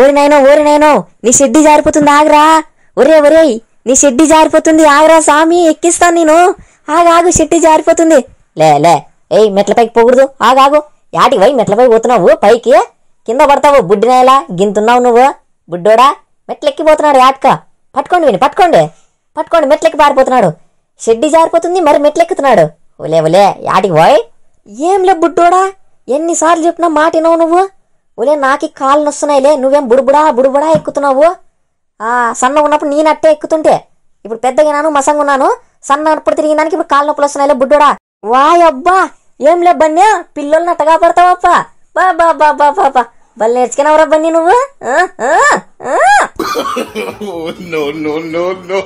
ఓరి నాయనో ఓరి నాయనో నీ షెడ్డి జారిపోతుంది ఆగరా. ఒరే ఒరేయ్ నీ షెడ్డి జారిపోతుంది ఆగరా సామి ఎక్కిస్తాను నేను. ఆగాగు షెడ్డి జారిపోతుంది. లే లే ఏయ్ మెట్లపైకి పోకూడదు. ఆగాగు యాటికి పోయి మెట్లపై పోతున్నావు పైకి. కింద పడతావు బుడ్డినాయలా గింతున్నావు నువ్వు. బుడ్డోడా మెట్లెక్కిపోతున్నాడు యాట్క. పట్టుకోండి విని పట్టుకోండి. పట్టుకోండి మెట్లెక్కి పారిపోతున్నాడు. షెడ్డి జారిపోతుంది మరి మెట్లెక్కుతున్నాడు. ఒలే ఒలే యాటికి పోయ్. ఏంలే బుడ్డోడా ఎన్నిసార్లు చెప్పినా మాట వినవు నువ్వు? ఒలే నాకి కాళ్ళు నొస్తున్నాయిలే నువ్వేం బుడుబుడా బుడుబుడా ఎక్కుతున్నావు? ఆ సన్నగా ఉన్నప్పుడు నేనట్టే ఎక్కుతుంటే. ఇప్పుడు పెద్దగినాను మసంగా ఉన్నాను. సన్న తిరిగినానికి ఇప్పుడు కాళ్ళ నొప్పులు వస్తున్నాయిలే బుడ్డోడా. వాయ్ అబ్బా! ఏం లే బన్యా పిల్లల్ని అట్టగా పడతావప్ప బా బా బా బా బా బా. బల్ నేర్చుకున్నావురా బన్నీ నువ్వు? No no no no